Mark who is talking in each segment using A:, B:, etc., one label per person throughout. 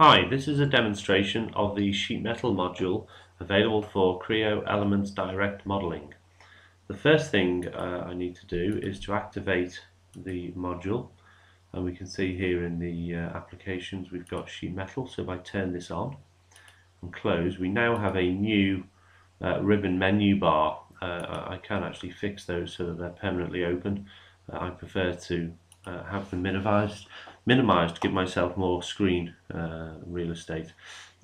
A: Hi, this is a demonstration of the sheet metal module available for Creo Elements Direct Modeling. The first thing uh, I need to do is to activate the module and we can see here in the uh, applications we've got sheet metal so if I turn this on and close we now have a new uh, ribbon menu bar. Uh, I can actually fix those so that they're permanently open. Uh, I prefer to uh, have them minimized, minimized to give myself more screen uh, real estate.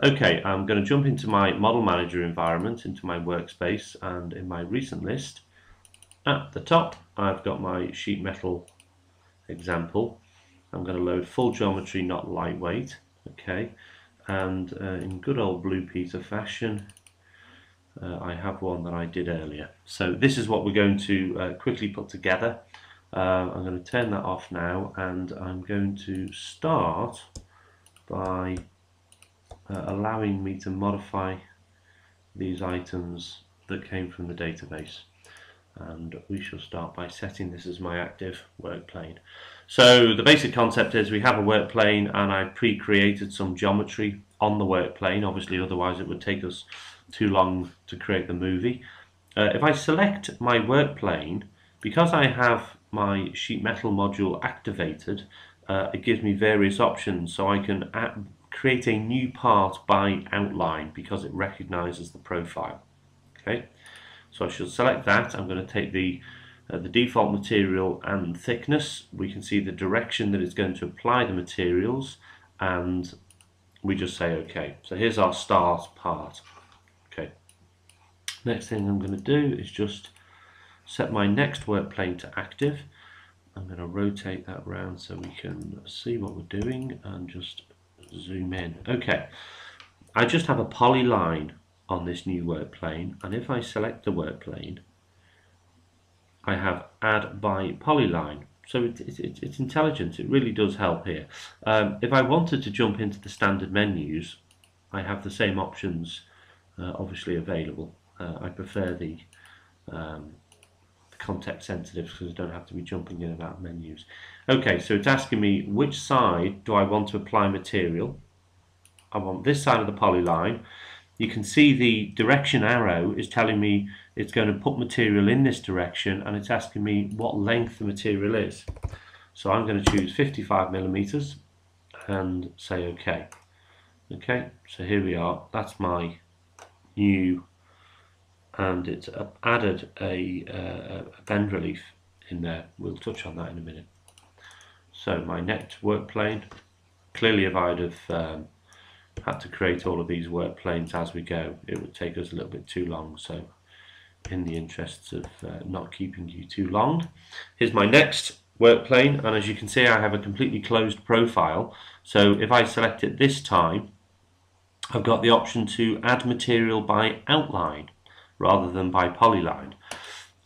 A: Okay, I'm going to jump into my model manager environment, into my workspace, and in my recent list, at the top, I've got my sheet metal example. I'm going to load full geometry, not lightweight. Okay, and uh, in good old Blue Peter fashion, uh, I have one that I did earlier. So this is what we're going to uh, quickly put together. Uh, I'm going to turn that off now and I'm going to start by uh, allowing me to modify these items that came from the database and we shall start by setting this as my active work plane. So the basic concept is we have a work plane and I pre-created some geometry on the work plane obviously otherwise it would take us too long to create the movie. Uh, if I select my work plane because I have my sheet metal module activated, uh, it gives me various options so I can create a new part by outline because it recognizes the profile. Okay, so I should select that. I'm going to take the uh, the default material and thickness. We can see the direction that it's going to apply the materials and we just say OK. So here's our start part. Okay. Next thing I'm going to do is just set my next work plane to active. I'm going to rotate that round so we can see what we're doing and just zoom in. Okay, I just have a polyline on this new work plane and if I select the work plane I have add by polyline so it, it, it's intelligent it really does help here um, if I wanted to jump into the standard menus I have the same options uh, obviously available uh, I prefer the um, context sensitive because I don't have to be jumping in and out of menus. Okay, so it's asking me which side do I want to apply material. I want this side of the polyline. You can see the direction arrow is telling me it's going to put material in this direction and it's asking me what length the material is. So I'm going to choose 55 millimeters and say OK. Okay, so here we are. That's my new and it's added a, a, bend relief in there. We'll touch on that in a minute. So my next work plane, clearly if I'd have um, had to create all of these work planes as we go, it would take us a little bit too long. So in the interests of uh, not keeping you too long, here's my next work plane. And as you can see, I have a completely closed profile. So if I select it this time, I've got the option to add material by outline rather than by polyline.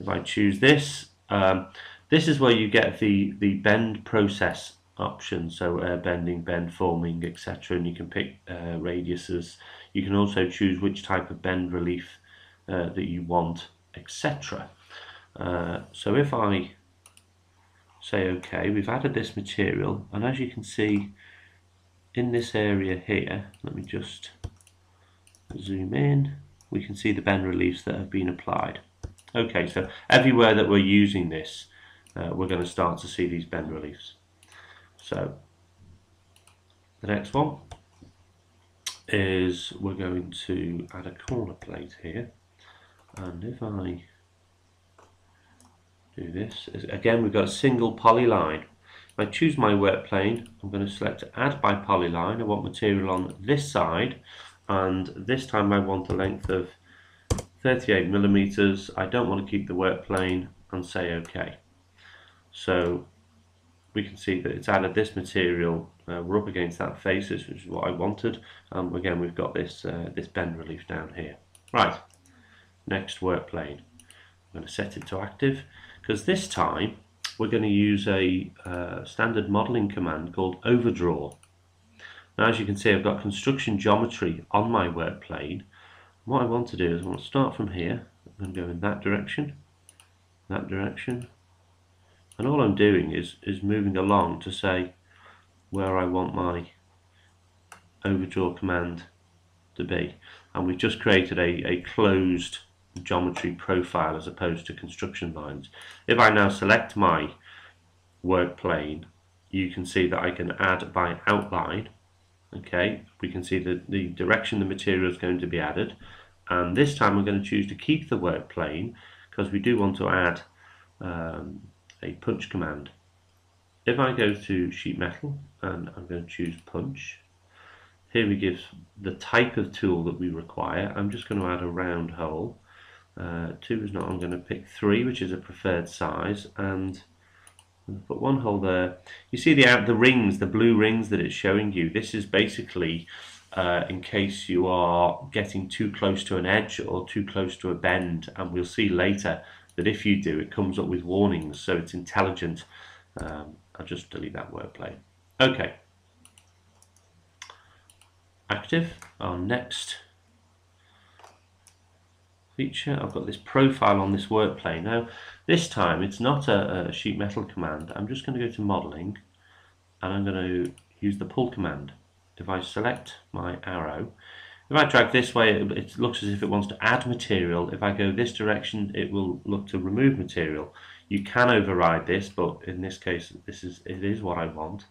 A: If I choose this, um, this is where you get the, the bend process option, so bending, bend forming, etc. And you can pick uh, radiuses. You can also choose which type of bend relief uh, that you want, etc. Uh, so if I say OK, we've added this material, and as you can see in this area here, let me just zoom in we can see the bend reliefs that have been applied. Okay, so everywhere that we're using this, uh, we're going to start to see these bend reliefs. So the next one is we're going to add a corner plate here. And if I do this, again we've got a single polyline. I choose my work plane, I'm going to select add by polyline. I want material on this side and this time I want a length of 38 millimeters. I don't want to keep the work plane and say OK. So we can see that it's added this material. Uh, we're up against that face, which is what I wanted. Um, again, we've got this uh, this bend relief down here. Right, next work plane. I'm going to set it to active because this time we're going to use a uh, standard modeling command called overdraw. Now as you can see I've got construction geometry on my work plane. What I want to do is I want to start from here and go in that direction, that direction, and all I'm doing is, is moving along to say where I want my overdraw command to be and we've just created a, a closed geometry profile as opposed to construction lines. If I now select my work plane you can see that I can add by outline okay we can see the, the direction the material is going to be added. And this time we're going to choose to keep the work plane because we do want to add um, a punch command. If I go to sheet metal and I'm going to choose punch here we give the type of tool that we require. I'm just going to add a round hole. Uh, two is not I'm going to pick three which is a preferred size and put one hole there. You see the the rings, the blue rings that it's showing you. This is basically uh, in case you are getting too close to an edge or too close to a bend and we'll see later that if you do it comes up with warnings so it's intelligent. Um, I'll just delete that work plane. Okay. Active. Our next feature. I've got this profile on this work plane. Now, this time it's not a, a sheet metal command. I'm just going to go to modeling and I'm going to use the pull command. If I select my arrow, if I drag this way, it, it looks as if it wants to add material. If I go this direction, it will look to remove material. You can override this, but in this case, this is it is what I want.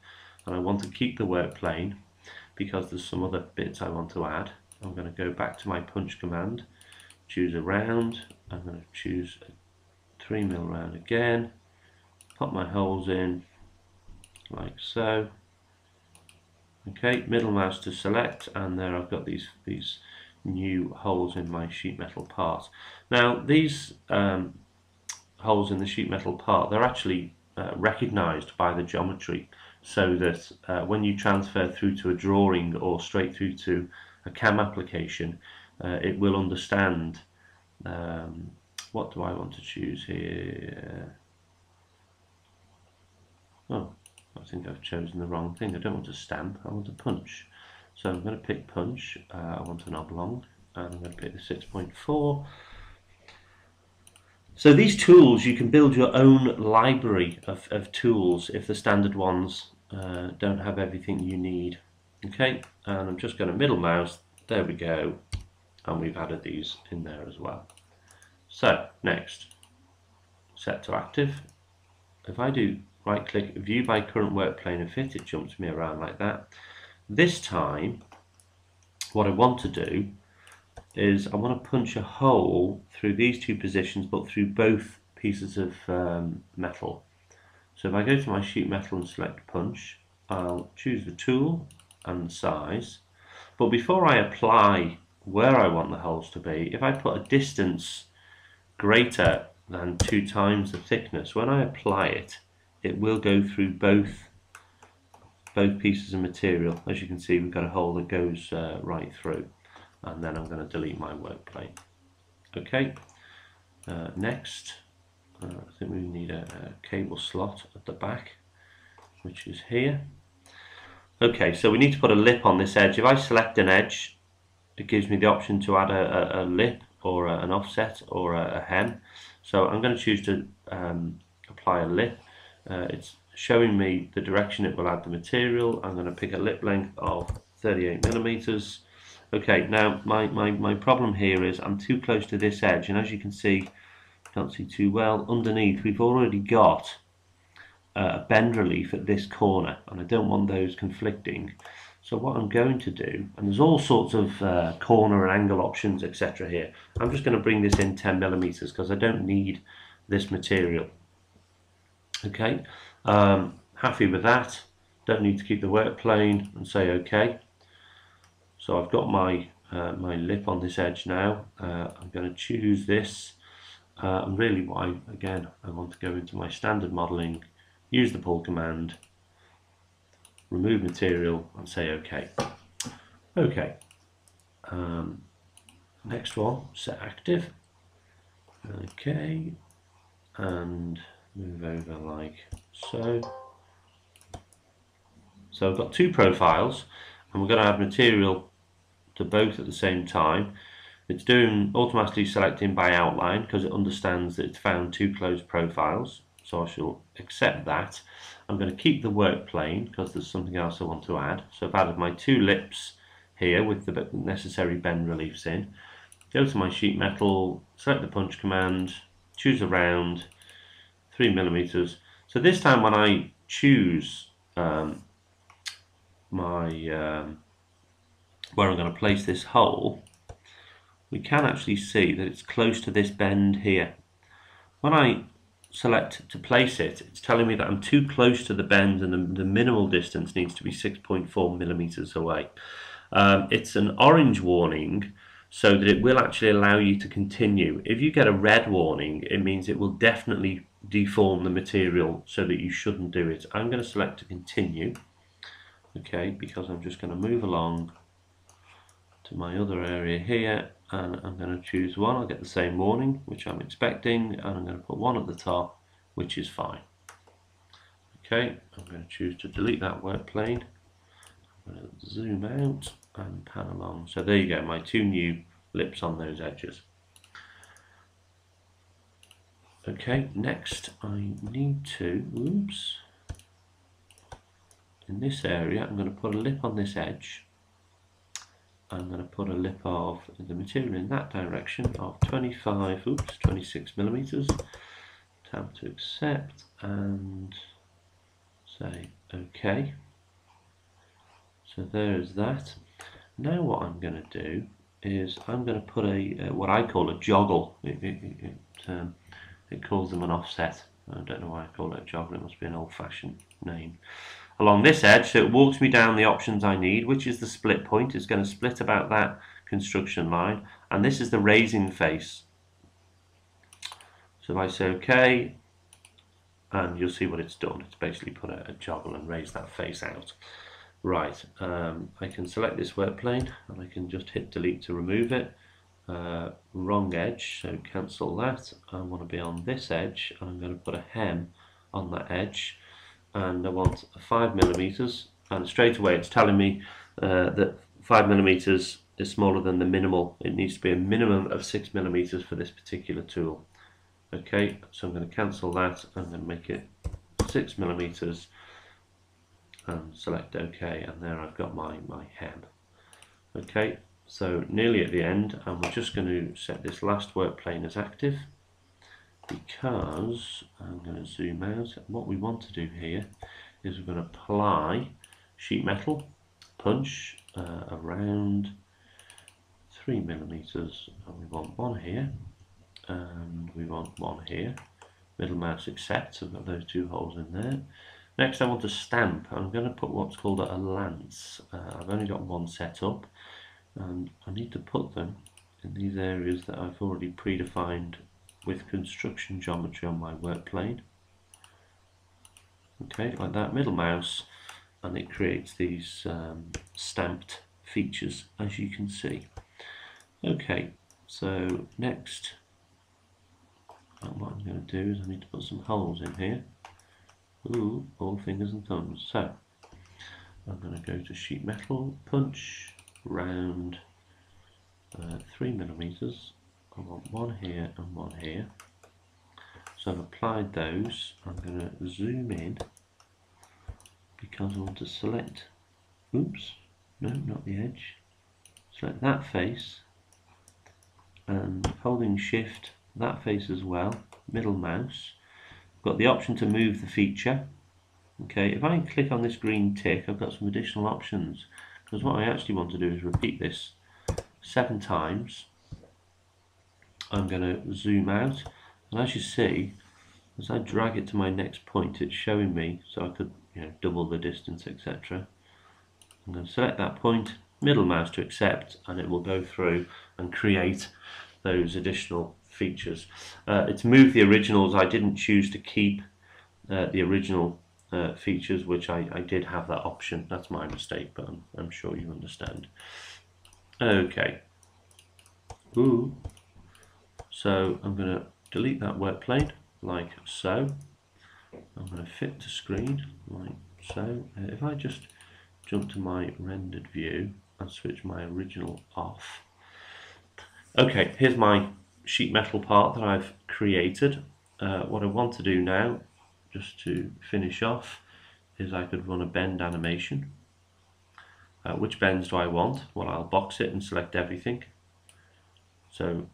A: And I want to keep the work plane because there's some other bits I want to add. I'm going to go back to my punch command choose a round. I'm going to choose a 3 mil round again. Pop my holes in like so. Okay middle mouse to select and there I've got these these new holes in my sheet metal part. Now these um, holes in the sheet metal part they're actually uh, recognized by the geometry so that uh, when you transfer through to a drawing or straight through to a CAM application uh, it will understand um, what do I want to choose here? Oh I think I've chosen the wrong thing. I don't want a stamp I want a punch. So I'm going to pick punch. Uh, I want an oblong and I'm going to pick the 6.4 so these tools you can build your own library of, of tools if the standard ones uh, don't have everything you need. Okay and I'm just going to middle mouse. There we go and we've added these in there as well. So next, set to active. If I do right click view by current work plane and fit, it jumps me around like that. This time, what I want to do is I want to punch a hole through these two positions but through both pieces of um, metal. So if I go to my sheet metal and select punch, I'll choose the tool and size. But before I apply where I want the holes to be, if I put a distance greater than two times the thickness, when I apply it, it will go through both both pieces of material. As you can see, we've got a hole that goes uh, right through. And then I'm going to delete my work plane. Okay, uh, next, uh, I think we need a, a cable slot at the back, which is here. Okay, so we need to put a lip on this edge. If I select an edge, it gives me the option to add a, a, a lip or a, an offset or a, hem. So I'm going to choose to um, apply a lip. Uh, it's showing me the direction it will add the material. I'm going to pick a lip length of 38 millimeters. Okay now my, my, my problem here is I'm too close to this edge and as you can see can't see too well underneath we've already got uh, a bend relief at this corner and I don't want those conflicting so what I'm going to do, and there's all sorts of uh, corner and angle options, etc. here. I'm just going to bring this in 10 millimeters because I don't need this material. Okay, um, happy with that. Don't need to keep the work plane and say OK. So I've got my uh, my lip on this edge now. Uh, I'm going to choose this. Uh, and really, what I again I want to go into my standard modeling, use the pull command, remove material and say OK. OK. Um, next one, set active. OK. And move over like so. So I've got two profiles and we're going to add material to both at the same time. It's doing automatically selecting by outline because it understands that it's found two closed profiles. So I shall accept that I'm going to keep the work plane because there's something else I want to add. So I've added my two lips here with the necessary bend reliefs in. Go to my sheet metal, select the punch command, choose a round, three millimeters. So this time when I choose um, my um, where I'm going to place this hole, we can actually see that it's close to this bend here. When I select to place it, it's telling me that I'm too close to the bend and the, the minimal distance needs to be 6.4 millimeters away. Um, it's an orange warning so that it will actually allow you to continue. If you get a red warning, it means it will definitely deform the material so that you shouldn't do it. I'm going to select to continue, okay, because I'm just going to move along to my other area here and I'm going to choose one. I'll get the same warning, which I'm expecting, and I'm going to put one at the top, which is fine. Okay, I'm going to choose to delete that work plane. I'm going to zoom out and pan along. So there you go, my two new lips on those edges. Okay, next I need to, oops, in this area I'm going to put a lip on this edge I'm going to put a lip of the material in that direction of 25, oops, 26 millimeters. Tap to accept and say OK. So there's that. Now what I'm going to do is I'm going to put a uh, what I call a joggle. It, it, it, um, it calls them an offset. I don't know why I call it a joggle. It must be an old-fashioned name along this edge so it walks me down the options I need which is the split point. It's going to split about that construction line and this is the raising face. So if I say OK and you'll see what it's done. It's basically put a, a joggle and raised that face out. Right um, I can select this work plane and I can just hit delete to remove it. Uh, wrong edge so cancel that. I want to be on this edge. And I'm going to put a hem on that edge and I want 5 millimeters and straight away it's telling me uh, that 5 millimeters is smaller than the minimal. It needs to be a minimum of 6 millimeters for this particular tool. Okay so I'm going to cancel that going to make it 6 millimeters and select OK and there I've got my, my hem. Okay so nearly at the end and we're just going to set this last work plane as active because I'm going to zoom out. What we want to do here is we're going to apply sheet metal punch uh, around three millimeters and we want one here and we want one here. Middle mouse accept I've got those two holes in there. Next I want to stamp. I'm going to put what's called a lance. Uh, I've only got one set up and I need to put them in these areas that I've already predefined with construction geometry on my work plane. Okay, like that, middle mouse, and it creates these um, stamped features, as you can see. Okay, so next, uh, what I'm going to do is I need to put some holes in here. Ooh, all fingers and thumbs. So, I'm going to go to sheet metal, punch, round, uh, 3 millimeters I want one here and one here. So I've applied those. I'm going to zoom in because I want to select, oops, no, not the edge. Select that face and holding shift, that face as well, middle mouse. I've got the option to move the feature. Okay, if I click on this green tick, I've got some additional options because what I actually want to do is repeat this seven times I'm going to zoom out. And as you see as I drag it to my next point it's showing me so I could you know double the distance etc I'm going to select that point middle mouse to accept and it will go through and create those additional features. Uh, it's moved the originals. I didn't choose to keep uh, the original uh, features which I, I did have that option. That's my mistake but I'm, I'm sure you understand. Okay. Ooh. So I'm going to delete that work plane like so. I'm going to fit to screen like so. Uh, if I just jump to my rendered view and switch my original off. Okay, here's my sheet metal part that I've created. Uh, what I want to do now, just to finish off, is I could run a bend animation. Uh, which bends do I want? Well, I'll box it and select everything. So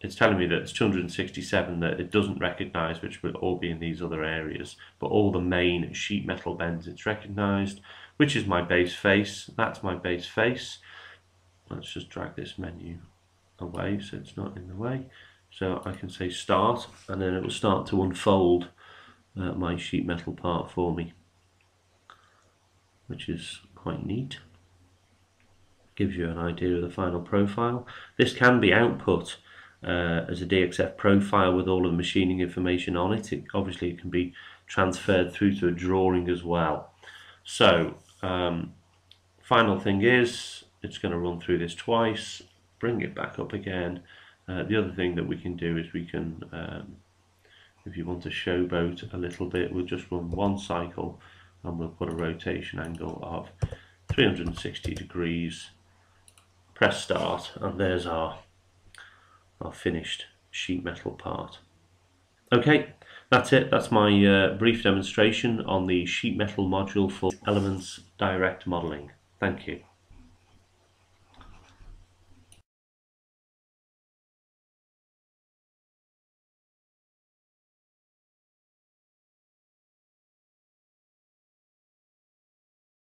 A: it's telling me that it's 267 that it doesn't recognize, which will all be in these other areas. But all the main sheet metal bends it's recognized, which is my base face. That's my base face. Let's just drag this menu away so it's not in the way. So I can say start and then it will start to unfold uh, my sheet metal part for me, which is quite neat. Gives you an idea of the final profile. This can be output uh, as a DXF profile with all of the machining information on it. it. Obviously it can be transferred through to a drawing as well. So um, final thing is it's going to run through this twice, bring it back up again. Uh, the other thing that we can do is we can, um, if you want to showboat a little bit, we'll just run one cycle and we'll put a rotation angle of 360 degrees, press start, and there's our our finished sheet metal part. Okay, that's it. That's my uh, brief demonstration on the sheet metal module for Elements Direct Modeling. Thank you.